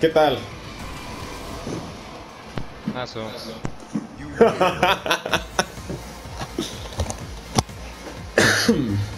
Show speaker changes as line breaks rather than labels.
¿Qué tal?
Aso.